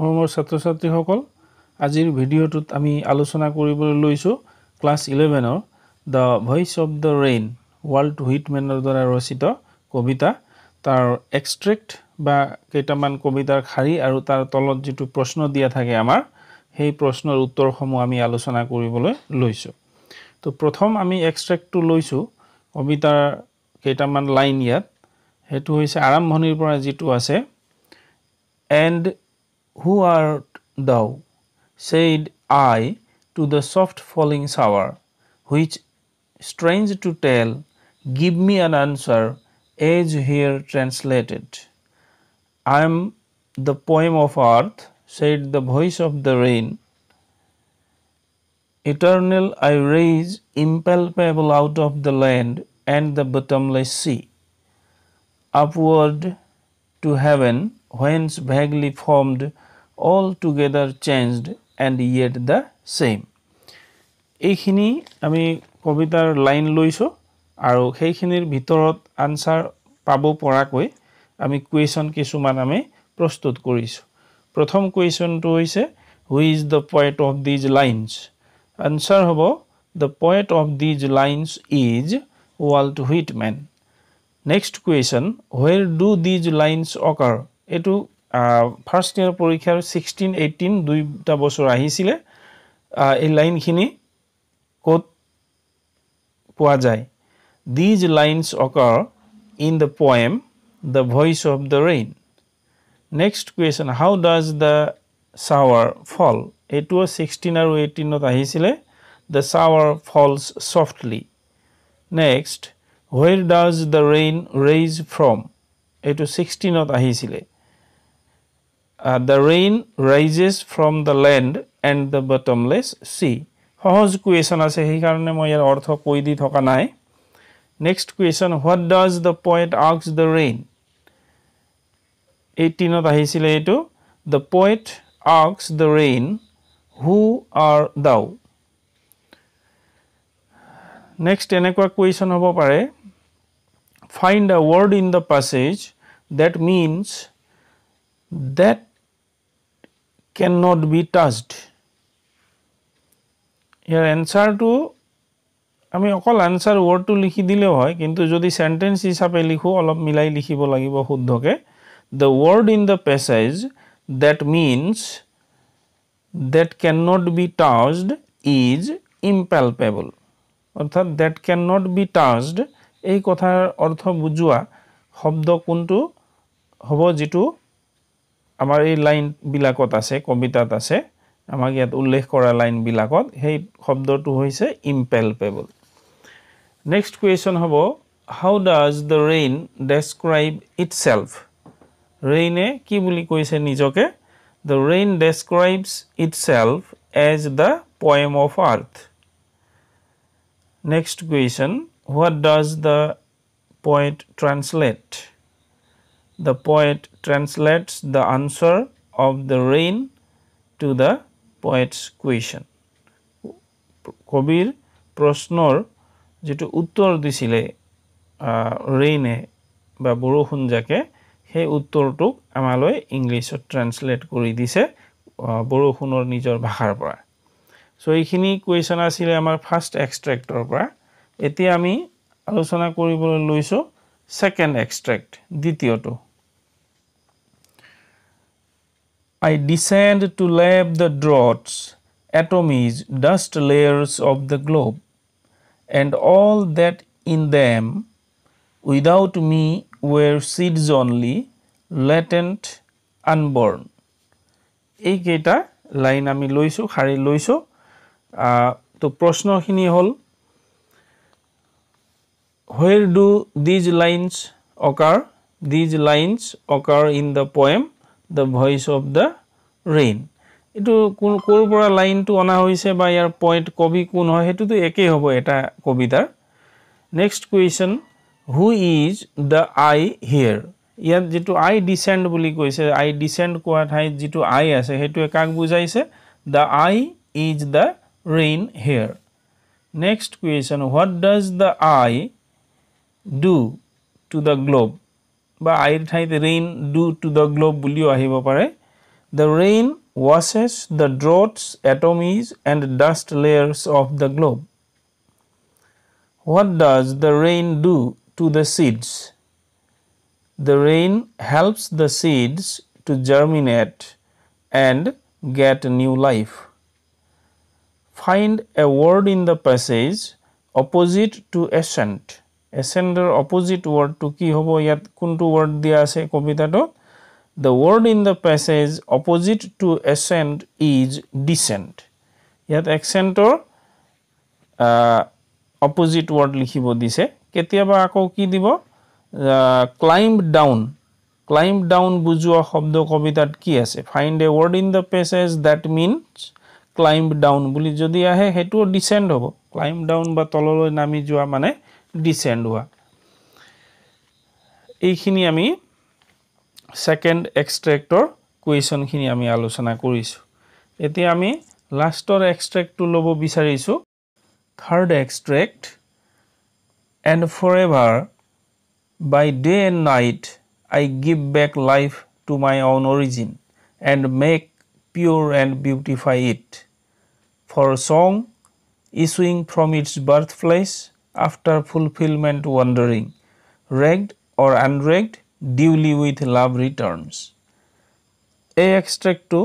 মৰমৰ ছাত্ৰ ছাত্ৰীসকল আজিৰ ভিডিঅ'টোত আমি আলোচনা কৰিবলৈ লৈছোঁ class ইলেভেনৰ the voice of the rain Walt হুইটমেনৰ দ্বাৰা ৰচিত কবিতা। তাৰ এক্সট্ৰেক্ট বা কেইটামান কবিতাৰ শাৰী আৰু তাৰ তলত যিটো প্ৰশ্ন দিয়া থাকে আমাৰ সেই প্ৰশ্নৰ উত্তৰসমূহ আমি আলোচনা কৰিবলৈ লৈছোঁ। তো প্ৰথম আমি এক্সট্ৰেক্টটো লৈছোঁ কবিতাৰ কেইটামান লাইন ইয়াত। সেইটো হৈছে আৰম্ভণিৰ পৰা যিটো আছে and who art thou said I to the soft falling shower which strange to tell give me an answer as here translated I am the poem of earth said the voice of the rain Eternal I raise impalpable out of the land and the bottomless sea. Upward to heaven, whence vaguely formed, altogether changed and yet the same. এইখিনি আমি কবিতাৰ line লৈছোঁ আৰু সেইখিনিৰ ভিতৰত answer পাব পৰাকৈ আমি কুৱেশ্যন কিছুমান আমি প্ৰস্তুত কৰিছোঁ। প্ৰথম কুৱেশ্যনটো হৈছে who is the poet of these lines answer হ'ব the poet of these lines is Walt Whitman next question where do these lines occur এইটো ফাৰ্ষ্ট ইয়াৰ পৰীক্ষাৰ ছিক্সটিন এইটিন দুইটা বছৰ আহিছিলে। এই লাইনখিনি ক'ত পোৱা যায়? These lines occur in the poem the voice of the rain next question how does the shower fall এইটোও ছিক্সটিন আৰু এইটিনত আহিছিলে। The shower falls softly next where does the rain rise from এইটো ছিক্সটিনত আহিছিলে। The rain rises from the land and the bottomless sea সহজ question আছে সেইকাৰণে মই ইয়াৰ অৰ্থ কৈ দি থকা নাই। Next question what does the poet আক্স the rain এইটিনত আহিছিলে এইটো। The poet asks the rain who art thou next এনেকুৱা কুৱেশ্যন হ'ব পাৰে। Find a word in the passage that means that can not be touched ইয়াৰ এনচাৰটো আমি অকল answer ৱৰ্ডটো লিখি দিলেও হয় কিন্তু যদি চেণ্টেঞ্চ হিচাপে লিখোঁ অলপ মিলাই লিখিব লাগিব শুদ্ধকৈ। The word in the passage that means that can not be touched is impalpable অৰ্থাৎ that can not be touched এই কথাৰ অৰ্থ বুজোৱা শব্দ কোনটো? হ'ব যিটো আমাৰ এই লাইনবিলাকত আছে কবিতাত আছে আমাক ইয়াত উল্লেখ কৰা লাইনবিলাকত সেই শব্দটো হৈছে ইম্পেলপেবল নেক্সট কুৱেশ্যন হ'ব how does the rain describe itself ৰেইনে কি বুলি কৈছে নিজকে? The rain describes itself as the poem of earth next question what does the poet translate the poet translates the answer of the rain to the poet's question কবিৰ প্ৰশ্নৰ যিটো উত্তৰ দিছিলে ৰেইনে বা বৰষুণ জাকে সেই উত্তৰটোক আমালৈ ইংলিছত ট্ৰেন্সলেট কৰি দিছে বৰষুণৰ নিজৰ ভাষাৰ পৰা। চ' এইখিনি কুৱেশ্যন আছিলে আমাৰ ফাৰ্ষ্ট এক্সট্ৰেক্টৰ পৰা। এতিয়া আমি আলোচনা কৰিবলৈ লৈছোঁ ছেকেণ্ড এক্সট্ৰেক্ট দ্বিতীয়টো। I descend to lap the draughts, atomies, dust layers of the globe, and all that in them without me were seeds only, latent, unborn. এইকেইটা লাইন আমি লৈছোঁ শাৰী লৈছোঁ তো প্ৰশ্নখিনি হ'ল where do these lines occur these lines occur in the poem the voice of the rain এইটো কোন ক'ৰ পৰা লাইনটো অনা হৈছে বা ইয়াৰ পইণ্ট কবি কোন হয় সেইটোতো একেই হ'ব এটা কবিতাৰ। Next question who is the I here ইয়াত যিটো আই ডিচেণ্ড বুলি কৈছে আই ডিচেণ্ড কোৱা ঠাইত যিটো আই আছে সেইটোৱে কাক বুজাইছে? The I is the rain here next question what does the I do to the globe বা আইৰ ঠাইত rain do to the globe বুলিও আহিব পাৰে The rain washes the dross, atomies, and dust layers of the globe. What does the rain do to the seeds? The rain helps the seeds to germinate and get new life. Find a word in the passage opposite to ascent. Opposite word to কি হ'ব ইয়াত কোনটো word দিয়া আছে কবিতাটো The word in the passage opposite to ascent is descent. ইয়াত accentৰ opposite word লিখিব দিছে কেতিয়াবা আকৌ কি দিব ক্লাইম্ব ডাউন ক্লাইম্ব ডাউন বুজোৱা শব্দ কবিতাত কি আছে find a word in the passage that means climb down বুলি যদি আহে সেইটোও ডিচেণ্ড হ'ব ক্লাইম্ব ডাউন বা তললৈ নামি যোৱা মানে ডিচেণ্ড হোৱা। এইখিনি আমি ছেকেণ্ড এক্সট্ৰেক্টৰ কুৱেশ্যনখিনি আমি আলোচনা কৰিছোঁ। এতিয়া আমি লাষ্টৰ এক্সট্ৰেক্টটো ল'ব বিচাৰিছোঁ। Third extract and for ever by day and night I give back life to my own origin and make pure and beautify it for song issuing from its birth after fulfilment wandering reck'd or unreck'd duly with love returns এই এক্সট্ৰেক্টটো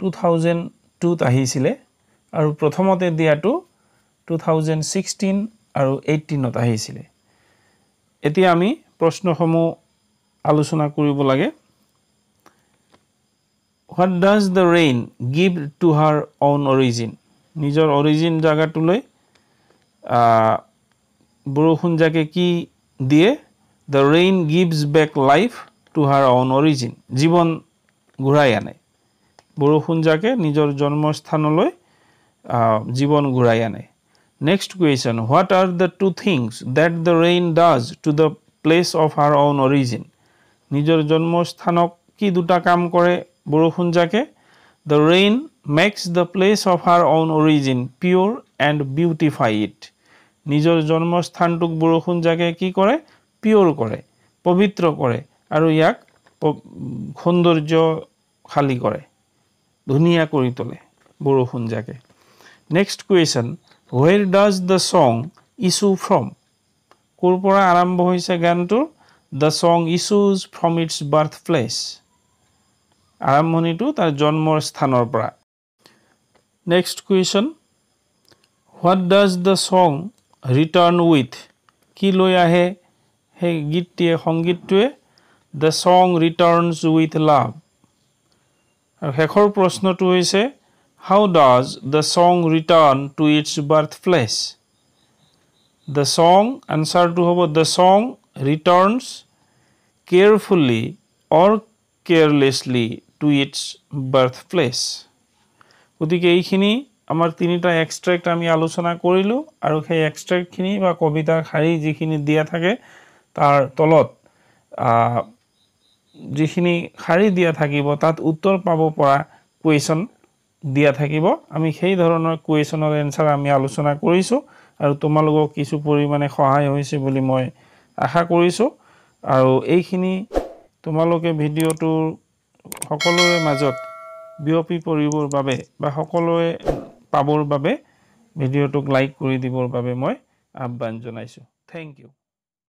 two thousand টুত আহিছিলে আৰু প্ৰথমতে দিয়াটো two thousand sixteen আৰু এইটিনত আহিছিলে। এতিয়া আমি প্ৰশ্নসমূহ আলোচনা কৰিব লাগে। What does the rain give to her own origin নিজৰ অৰিজিন জেগাটোলৈ বৰষুণ জাকে কি দিয়ে the rain gives back life to her own origin জীৱন ঘূৰাই আনে। বৰষুণ জাকে নিজৰ জন্মস্থানলৈ জীৱন ঘূৰাই আনে। Next question what are the two things that the rain does to the place of her own origin নিজৰ জন্মস্থানক কি দুটা কাম কৰে বৰষুণ জাকে the rain makes the place of her own origin pure and beautify it নিজৰ জন্মস্থানটোক বৰষুণ জাকে কি কৰে? পিয়'ৰ কৰে পবিত্ৰ কৰে আৰু ইয়াক সৌন্দৰ্যশালী কৰে ধুনীয়া কৰি তোলে বৰষুণ জাকে next question where does the song issue from ক'ৰ পৰা আৰম্ভ হৈছে গানটোৰ the song issues from its birth place আৰম্ভণিটো তাৰ জন্মৰ স্থানৰ পৰা। Next question what does the song return with কি লৈ আহে? সেই গীতটিয়ে সংগীতটোৱে the song returns with love আৰু শেষৰ প্ৰশ্নটো হৈছে how does the song return to its birth place the song আনচাৰটো হ'ব the song returns carefully or carelessly to its birth place গতিকে এইখিনি আমাৰ তিনিটা এক্সট্ৰেক্ট আমি আলোচনা কৰিলোঁ আৰু সেই এক্সট্ৰেক্টখিনি বা কবিতাৰ শাৰী যিখিনি দিয়া থাকে তাৰ তলত যিখিনি শাৰী দিয়া থাকিব তাত উত্তৰ পাব পৰা কুৱেশ্যন দিয়া থাকিব। আমি সেই ধৰণৰ কুৱেশ্যনৰ এনচাৰ আমি আলোচনা কৰিছোঁ আৰু তোমালোকক কিছু পৰিমাণে সহায় হৈছে বুলি মই আশা কৰিছোঁ। আৰু এইখিনি তোমালোকে ভিডিঅ'টোৰ সকলোৰে মাজত বিয়পি পৰিবৰ বাবে বা সকলোৱে পাবৰ বাবে ভিডিঅ'টোক লাইক কৰি দিবৰ বাবে মই আহ্বান জনাইছোঁ। Thank U